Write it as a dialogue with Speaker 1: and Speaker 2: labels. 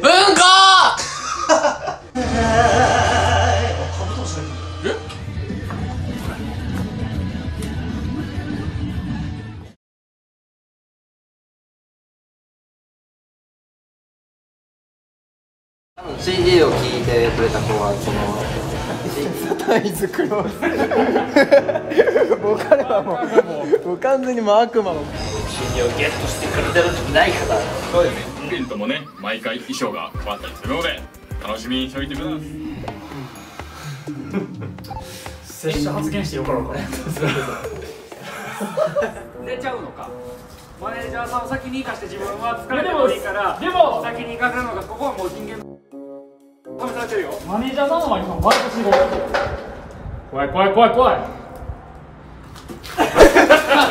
Speaker 1: 文化！CD を聴いてくれた子はこの
Speaker 2: サタイズクロー もうはもうもう完全にも悪魔の
Speaker 3: CD をゲットしてくれてるんじゃないかな
Speaker 1: そうです
Speaker 4: イベントもね毎回衣装が変わったりするので楽しみにしておいてください。
Speaker 5: 拙者発言してよかろうか
Speaker 6: 出ちゃうのか。マネージャーさんを先に行かして自分は疲れてもいいから
Speaker 5: でも
Speaker 6: 先に行かせるのがここはもう人間試されてるよ
Speaker 5: マネージャーさんの前に毎年こ怖い怖い怖い怖い